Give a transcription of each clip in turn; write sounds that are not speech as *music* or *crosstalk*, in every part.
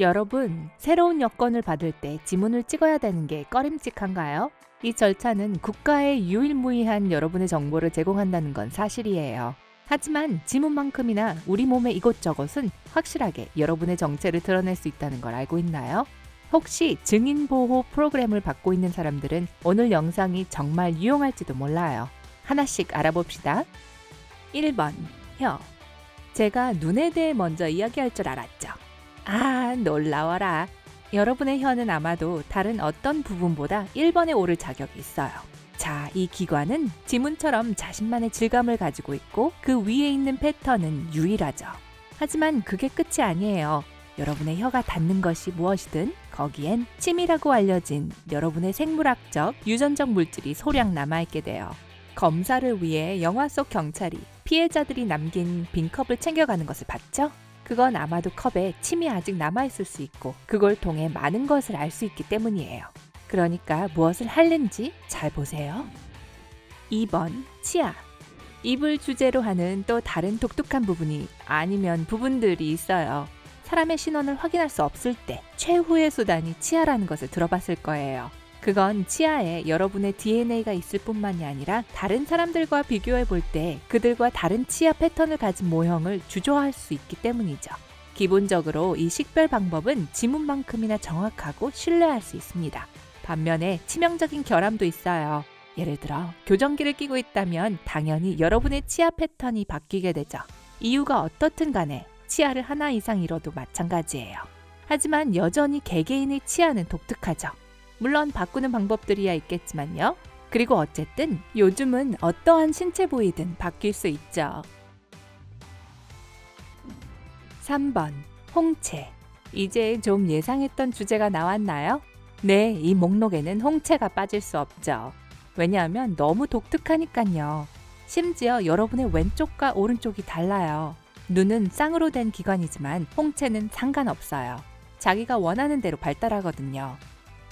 여러분, 새로운 여권을 받을 때 지문을 찍어야 되는 게 꺼림칙한가요? 이 절차는 국가에 유일무이한 여러분의 정보를 제공한다는 건 사실이에요. 하지만 지문만큼이나 우리 몸의 이곳저곳은 확실하게 여러분의 정체를 드러낼 수 있다는 걸 알고 있나요? 혹시 증인보호 프로그램을 받고 있는 사람들은 오늘 영상이 정말 유용할지도 몰라요. 하나씩 알아봅시다. 1번, 혀. 제가 눈에 대해 먼저 이야기할 줄 알았죠. 아, 놀라워라. 여러분의 혀는 아마도 다른 어떤 부분보다 1번에 오를 자격이 있어요. 자, 이 기관은 지문처럼 자신만의 질감을 가지고 있고 그 위에 있는 패턴은 유일하죠. 하지만 그게 끝이 아니에요. 여러분의 혀가 닿는 것이 무엇이든 거기엔 침이라고 알려진 여러분의 생물학적, 유전적 물질이 소량 남아있게 돼요. 검사를 위해 영화 속 경찰이 피해자들이 남긴 빈컵을 챙겨가는 것을 봤죠? 그건 아마도 컵에 침이 아직 남아있을 수 있고 그걸 통해 많은 것을 알 수 있기 때문이에요. 그러니까 무엇을 할는지 잘 보세요. 2번 치아 입을 주제로 하는 또 다른 독특한 부분이 아니면 부분들이 있어요. 사람의 신원을 확인할 수 없을 때 최후의 수단이 치아라는 것을 들어봤을 거예요. 그건 치아에 여러분의 DNA가 있을 뿐만이 아니라 다른 사람들과 비교해 볼 때 그들과 다른 치아 패턴을 가진 모형을 주조할 수 있기 때문이죠. 기본적으로 이 식별 방법은 지문만큼이나 정확하고 신뢰할 수 있습니다. 반면에 치명적인 결함도 있어요. 예를 들어 교정기를 끼고 있다면 당연히 여러분의 치아 패턴이 바뀌게 되죠. 이유가 어떻든 간에 치아를 하나 이상 잃어도 마찬가지예요. 하지만 여전히 개개인의 치아는 독특하죠. 물론 바꾸는 방법들이야 있겠지만요. 그리고 어쨌든 요즘은 어떠한 신체 부위든 바뀔 수 있죠. 3번 홍채 이제 좀 예상했던 주제가 나왔나요? 네, 이 목록에는 홍채가 빠질 수 없죠. 왜냐하면 너무 독특하니까요. 심지어 여러분의 왼쪽과 오른쪽이 달라요. 눈은 쌍으로 된 기관이지만 홍채는 상관없어요. 자기가 원하는 대로 발달하거든요.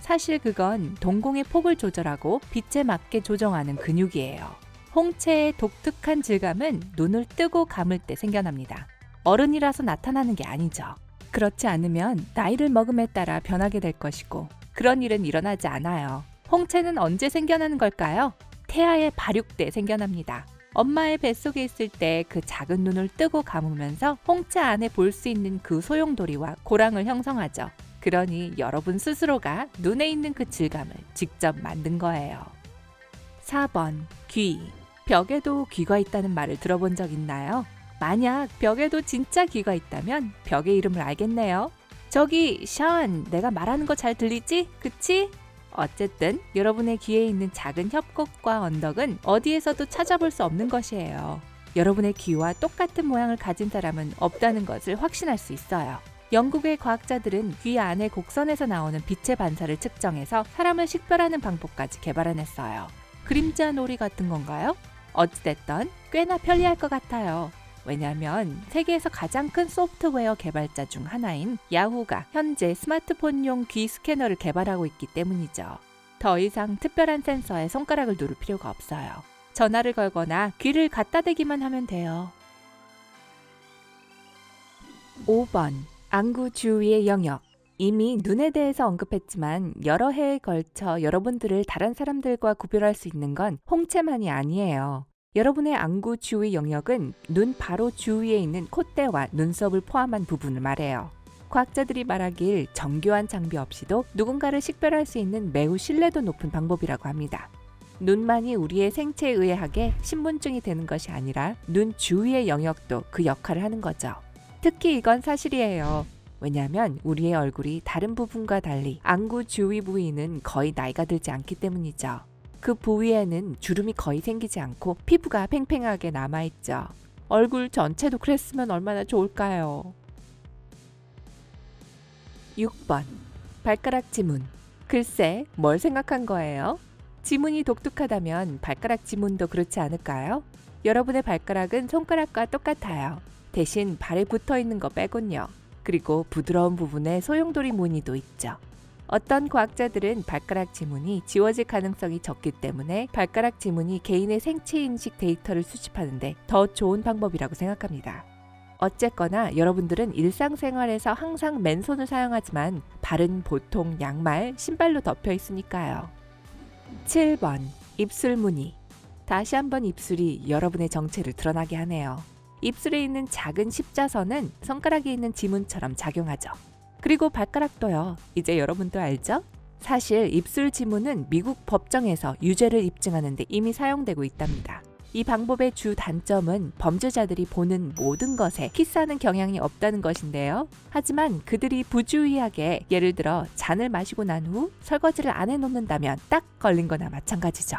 사실 그건 동공의 폭을 조절하고 빛에 맞게 조정하는 근육이에요. 홍채의 독특한 질감은 눈을 뜨고 감을 때 생겨납니다. 어른이라서 나타나는 게 아니죠. 그렇지 않으면 나이를 먹음에 따라 변하게 될 것이고 그런 일은 일어나지 않아요. 홍채는 언제 생겨나는 걸까요? 태아의 발육 때 생겨납니다. 엄마의 뱃속에 있을 때 그 작은 눈을 뜨고 감으면서 홍채 안에 볼 수 있는 그 소용돌이와 고랑을 형성하죠. 그러니 여러분 스스로가 눈에 있는 그 질감을 직접 만든 거예요. 4번 귀 벽에도 귀가 있다는 말을 들어본 적 있나요? 만약 벽에도 진짜 귀가 있다면 벽의 이름을 알겠네요. 저기 션 내가 말하는 거 잘 들리지? 그치? 어쨌든 여러분의 귀에 있는 작은 협곡과 언덕은 어디에서도 찾아볼 수 없는 것이에요. 여러분의 귀와 똑같은 모양을 가진 사람은 없다는 것을 확신할 수 있어요. 영국의 과학자들은 귀 안의 곡선에서 나오는 빛의 반사를 측정해서 사람을 식별하는 방법까지 개발해냈어요. 그림자 놀이 같은 건가요? 어찌됐던 꽤나 편리할 것 같아요. 왜냐하면 세계에서 가장 큰 소프트웨어 개발자 중 하나인 야후가 현재 스마트폰용 귀 스캐너를 개발하고 있기 때문이죠. 더 이상 특별한 센서에 손가락을 누를 필요가 없어요. 전화를 걸거나 귀를 갖다 대기만 하면 돼요. 5번 안구 주위의 영역 이미 눈에 대해서 언급했지만 여러 해에 걸쳐 여러분들을 다른 사람들과 구별할 수 있는 건 홍채만이 아니에요. 여러분의 안구 주위 영역은 눈 바로 주위에 있는 콧대와 눈썹을 포함한 부분을 말해요. 과학자들이 말하길 정교한 장비 없이도 누군가를 식별할 수 있는 매우 신뢰도 높은 방법이라고 합니다. 눈만이 우리의 생체에 의하게 신분증이 되는 것이 아니라 눈 주위의 영역도 그 역할을 하는 거죠. 특히 이건 사실이에요. 왜냐하면 우리의 얼굴이 다른 부분과 달리 안구 주위 부위는 거의 나이가 들지 않기 때문이죠. 그 부위에는 주름이 거의 생기지 않고 피부가 팽팽하게 남아있죠. 얼굴 전체도 그랬으면 얼마나 좋을까요? 6번 발가락 지문 글쎄 뭘 생각한 거예요? 지문이 독특하다면 발가락 지문도 그렇지 않을까요? 여러분의 발가락은 손가락과 똑같아요. 대신 발에 붙어 있는 거 빼곤요. 그리고 부드러운 부분에 소용돌이 무늬도 있죠. 어떤 과학자들은 발가락 지문이 지워질 가능성이 적기 때문에 발가락 지문이 개인의 생체 인식 데이터를 수집하는데 더 좋은 방법이라고 생각합니다. 어쨌거나 여러분들은 일상생활에서 항상 맨손을 사용하지만 발은 보통 양말, 신발로 덮여 있으니까요. 7번 입술 무늬 다시 한번 입술이 여러분의 정체를 드러나게 하네요. 입술에 있는 작은 십자선은 손가락에 있는 지문처럼 작용하죠. 그리고 발가락도요. 이제 여러분도 알죠? 사실 입술 지문은 미국 법정에서 유죄를 입증하는 데 이미 사용되고 있답니다. 이 방법의 주 단점은 범죄자들이 보는 모든 것에 키스하는 경향이 없다는 것인데요. 하지만 그들이 부주의하게 예를 들어 잔을 마시고 난 후 설거지를 안 해놓는다면 딱 걸린 거나 마찬가지죠.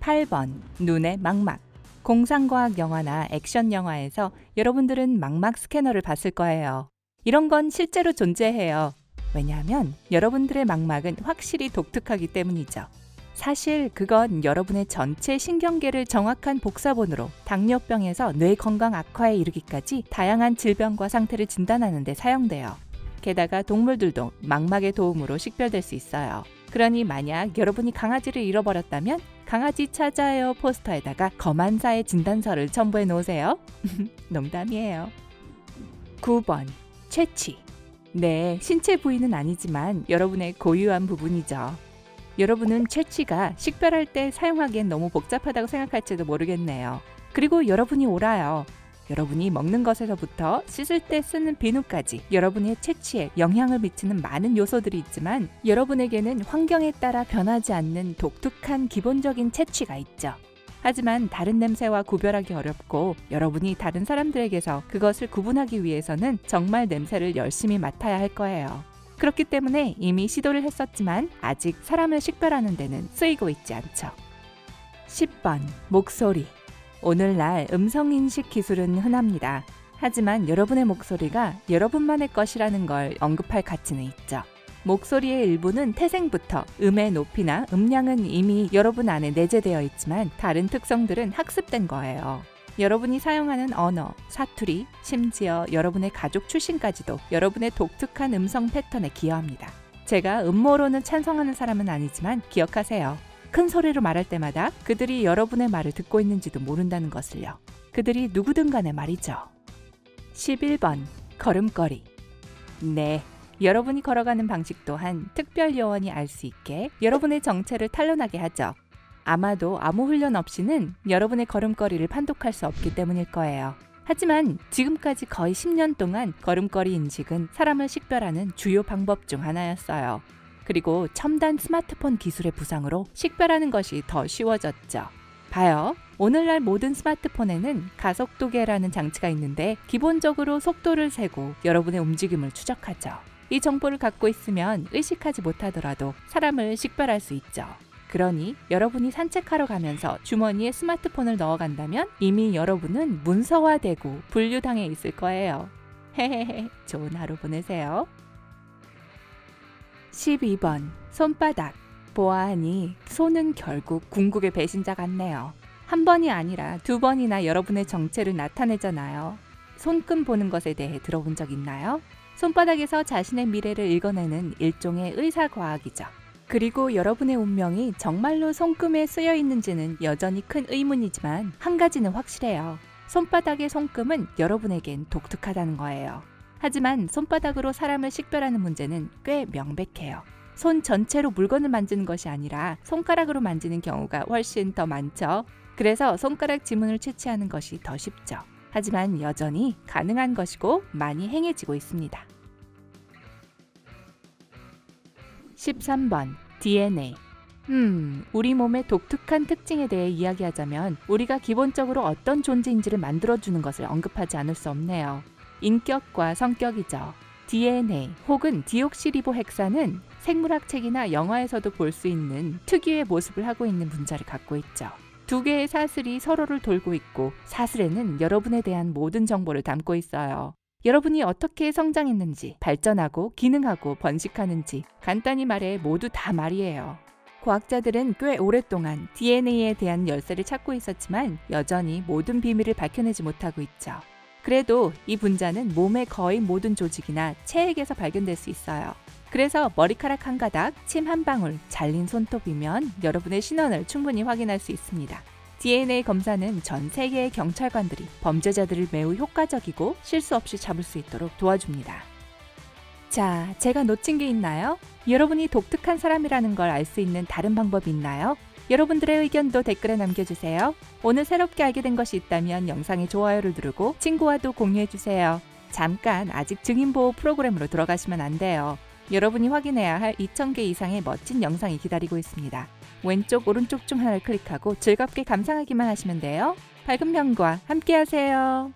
8번 눈의 망막 공상과학 영화나 액션 영화에서 여러분들은 망막 스캐너를 봤을 거예요. 이런 건 실제로 존재해요. 왜냐하면 여러분들의 망막은 확실히 독특하기 때문이죠. 사실 그건 여러분의 전체 신경계를 정확한 복사본으로 당뇨병에서 뇌 건강 악화에 이르기까지 다양한 질병과 상태를 진단하는 데 사용돼요. 게다가 동물들도 망막의 도움으로 식별될 수 있어요. 그러니 만약 여러분이 강아지를 잃어버렸다면 강아지 찾아요 포스터에다가 검안사의 진단서를 첨부해 놓으세요. *laughs* 농담이에요. 9번 채취 네, 신체 부위는 아니지만 여러분의 고유한 부분이죠. 여러분은 채취가 식별할 때 사용하기엔 너무 복잡하다고 생각할지도 모르겠네요. 그리고 여러분이 오라요. 여러분이 먹는 것에서부터 씻을 때 쓰는 비누까지 여러분의 채취에 영향을 미치는 많은 요소들이 있지만 여러분에게는 환경에 따라 변하지 않는 독특한 기본적인 채취가 있죠. 하지만 다른 냄새와 구별하기 어렵고 여러분이 다른 사람들에게서 그것을 구분하기 위해서는 정말 냄새를 열심히 맡아야 할 거예요. 그렇기 때문에 이미 시도를 했었지만 아직 사람을 식별하는 데는 쓰이고 있지 않죠. 10번 목소리 오늘날 음성인식 기술은 흔합니다. 하지만 여러분의 목소리가 여러분만의 것이라는 걸 언급할 가치는 있죠. 목소리의 일부는 태생부터 음의 높이나 음량은 이미 여러분 안에 내재되어 있지만 다른 특성들은 학습된 거예요. 여러분이 사용하는 언어, 사투리, 심지어 여러분의 가족 출신까지도 여러분의 독특한 음성 패턴에 기여합니다. 제가 음모론을 찬성하는 사람은 아니지만 기억하세요. 큰 소리로 말할 때마다 그들이 여러분의 말을 듣고 있는지도 모른다는 것을요. 그들이 누구든 간에 말이죠. 11번 걸음걸이 네, 여러분이 걸어가는 방식 또한 특별 요원이 알 수 있게 여러분의 정체를 탄로나게 하죠. 아마도 아무 훈련 없이는 여러분의 걸음걸이를 판독할 수 없기 때문일 거예요. 하지만 지금까지 거의 10년 동안 걸음걸이 인식은 사람을 식별하는 주요 방법 중 하나였어요. 그리고 첨단 스마트폰 기술의 부상으로 식별하는 것이 더 쉬워졌죠. 봐요. 오늘날 모든 스마트폰에는 가속도계라는 장치가 있는데 기본적으로 속도를 세고 여러분의 움직임을 추적하죠. 이 정보를 갖고 있으면 의식하지 못하더라도 사람을 식별할 수 있죠. 그러니 여러분이 산책하러 가면서 주머니에 스마트폰을 넣어간다면 이미 여러분은 문서화되고 분류당해 있을 거예요. 헤헤헤, 좋은 하루 보내세요. 12번, 손바닥. 보아하니 손은 결국 궁극의 배신자 같네요. 한 번이 아니라 두 번이나 여러분의 정체를 나타내잖아요. 손금 보는 것에 대해 들어본 적 있나요? 손바닥에서 자신의 미래를 읽어내는 일종의 의사과학이죠. 그리고 여러분의 운명이 정말로 손금에 쓰여 있는지는 여전히 큰 의문이지만 한 가지는 확실해요. 손바닥의 손금은 여러분에겐 독특하다는 거예요. 하지만 손바닥으로 사람을 식별하는 문제는 꽤 명백해요. 손 전체로 물건을 만지는 것이 아니라 손가락으로 만지는 경우가 훨씬 더 많죠. 그래서 손가락 지문을 채취하는 것이 더 쉽죠. 하지만 여전히 가능한 것이고 많이 행해지고 있습니다. 13번 DNA 음, 우리 몸의 독특한 특징에 대해 이야기하자면 우리가 기본적으로 어떤 존재인지를 만들어주는 것을 언급하지 않을 수 없네요. 인격과 성격이죠. DNA 혹은 디옥시리보 헥사는 생물학 책이나 영화에서도 볼 수 있는 특유의 모습을 하고 있는 문자를 갖고 있죠. 두 개의 사슬이 서로를 돌고 있고 사슬에는 여러분에 대한 모든 정보를 담고 있어요. 여러분이 어떻게 성장했는지, 발전하고 기능하고 번식하는지 간단히 말해 모두 다 말이에요. 과학자들은 꽤 오랫동안 DNA에 대한 열쇠를 찾고 있었지만 여전히 모든 비밀을 밝혀내지 못하고 있죠. 그래도 이 분자는 몸의 거의 모든 조직이나 체액에서 발견될 수 있어요. 그래서 머리카락 한 가닥, 침 한 방울, 잘린 손톱이면 여러분의 신원을 충분히 확인할 수 있습니다. DNA 검사는 전 세계의 경찰관들이 범죄자들을 매우 효과적이고 실수 없이 잡을 수 있도록 도와줍니다. 자, 제가 놓친 게 있나요? 여러분이 독특한 사람이라는 걸 알 수 있는 다른 방법이 있나요? 여러분들의 의견도 댓글에 남겨주세요. 오늘 새롭게 알게 된 것이 있다면 영상에 좋아요를 누르고 친구와도 공유해주세요. 잠깐 아직 증인보호 프로그램으로 들어가시면 안 돼요. 여러분이 확인해야 할 2000개 이상의 멋진 영상이 기다리고 있습니다. 왼쪽 오른쪽 중 하나를 클릭하고 즐겁게 감상하기만 하시면 돼요. 밝은 편과 함께 하세요.